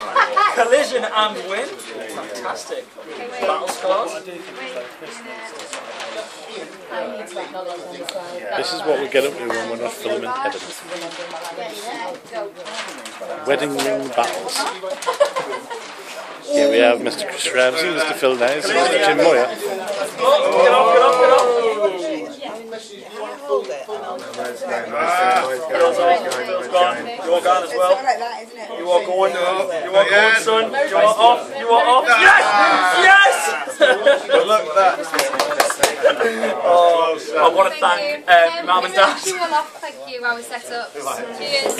Collision and win. Fantastic. Battle scars. This is what we get up to when we're not filming Hebburn. Wedding ring battles. Here we have Mr. Chris Ramsey, Mr. Phil Nice, and Mr. Jim Moir. Oh, get off, get off, get off. Phil's off, Phil's gone. You're gone as well. like that, isn't it? You are going. You are going, son. You are off. You are off. Yes! Yes! Look at that. Oh, I want to thank uh, Mum and Dad. Thank you. I was set up. Cheers.